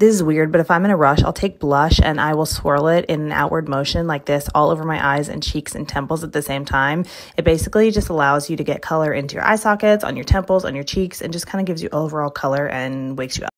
this is weird, but if I'm in a rush, I'll take blush and I will swirl it in an outward motion like this all over my eyes and cheeks and temples at the same time. It basically just allows you to get color into your eye sockets, on your temples, on your cheeks, and just kind of gives you overall color and wakes you up.